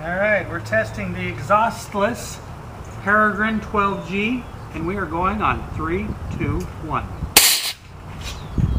All right, we're testing the exhaustless Peregrine 12G, and we are going on three, two, one.